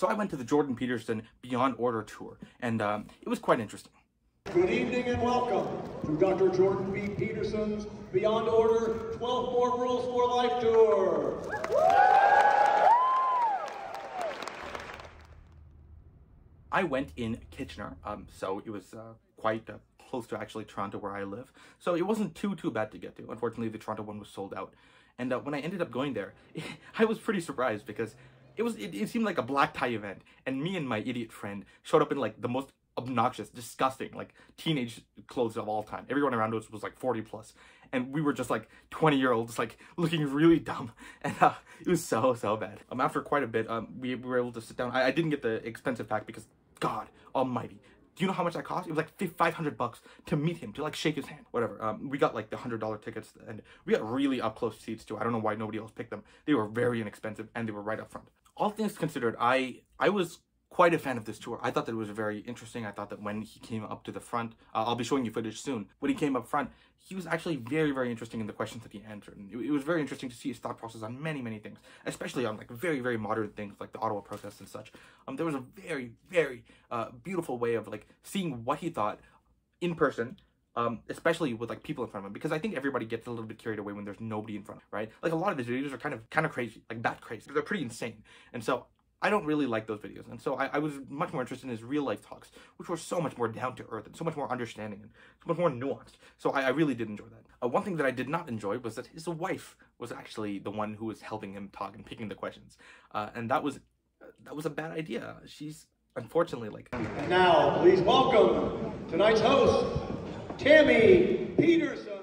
So I went to the Jordan Peterson Beyond Order tour, and um, it was quite interesting. Good evening and welcome to Dr. Jordan B. Peterson's Beyond Order 12 More Rules for Life Tour. I went in Kitchener, um, so it was uh, quite uh, close to actually Toronto where I live. So it wasn't too, too bad to get to. Unfortunately, the Toronto one was sold out. And uh, when I ended up going there, I was pretty surprised because it was it, it seemed like a black tie event. And me and my idiot friend showed up in like the most obnoxious, disgusting, like teenage clothes of all time. Everyone around us was like 40 plus, and we were just like 20 year olds, like looking really dumb, and uh, it was so so bad. Um, after quite a bit, um, we, we were able to sit down. I, I didn't get the expensive pack because God Almighty. Do you know how much that cost? It was like 500 bucks to meet him, to like shake his hand, whatever. Um, we got like the $100 tickets and we got really up close seats too. I don't know why nobody else picked them. They were very inexpensive and they were right up front. All things considered, I I was quite a fan of this tour. I thought that it was very interesting. I thought that when he came up to the front, uh, I'll be showing you footage soon. When he came up front, he was actually very, very interesting in the questions that he answered. And it, it, was very interesting to see his thought process on many, many things, especially on like very, very modern things like the Ottawa protests and such. Um, there was a very, very uh, beautiful way of like seeing what he thought in person um, especially with like people in front of him, because I think everybody gets a little bit carried away when there's nobody in front, of them, right? Like a lot of his videos are kind of kind of crazy, like that crazy. They're pretty insane, and so I don't really like those videos. And so I, I, was much more interested in his real life talks, which were so much more down to earth and so much more understanding and so much more nuanced. So I, I really did enjoy that. Uh, one thing that I did not enjoy was that his wife was actually the one who was helping him talk and picking the questions. Uh, and that was, that was a bad idea. She's unfortunately like. And now, please welcome tonight's host, Tammy Peterson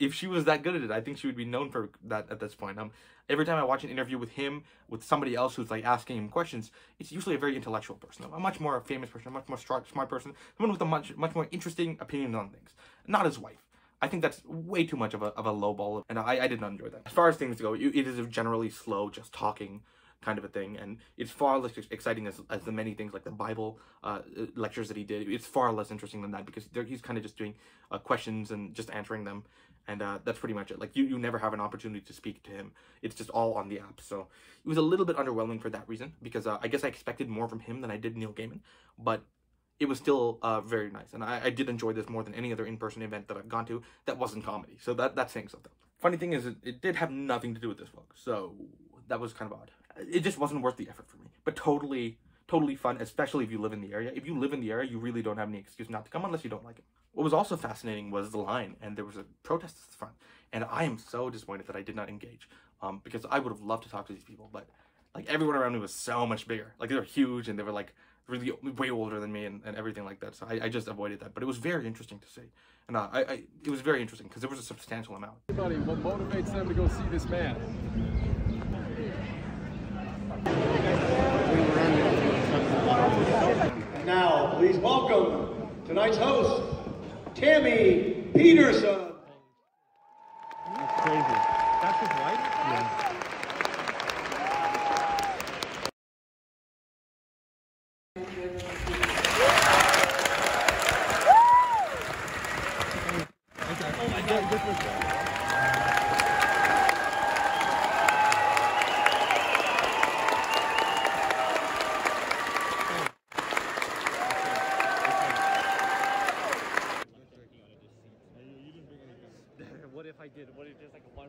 if she was that good at it, I think she would be known for that at this point. Um, every time I watch an interview with him, with somebody else who's like asking him questions, it's usually a very intellectual person, a much more famous person, a much more smart, smart person, someone with a much, much more interesting opinion on things. Not his wife. I think that's way too much of a, of a low ball, and I, I did not enjoy that. As far as things go, it is generally slow, just talking kind of a thing and it's far less exciting as, as the many things like the bible uh, lectures that he did. It's far less interesting than that because he's kind of just doing uh, questions and just answering them and uh, that's pretty much it. Like you you never have an opportunity to speak to him. It's just all on the app. So it was a little bit underwhelming for that reason because uh, i guess i expected more from him than i did neil gaiman but it was still uh, very nice. And I, I did enjoy this more than any other in-person event that i've gone to that wasn't comedy. So that that's saying something. Funny thing is it, it did have nothing to do with this book so that was kind of odd it just wasn't worth the effort for me but totally totally fun, especially if you live in the area. If you live in the area, you really don't have any excuse not to come unless you don't like it. What was also fascinating was the line, and there was a protest at the front. And I am so disappointed that I did not engage, um, because I would have loved to talk to these people, but like everyone around me was so much bigger. Like they were huge, and they were like really way older than me, and, and everything like that. So I, I just avoided that. But it was very interesting to see, and uh, I, I it was very interesting because there was a substantial amount. Everybody, what motivates them to go see this man? Now, please welcome tonight's host, Tammy Peterson. That's crazy. That's his wife? Yeah. what if I did? What if just like one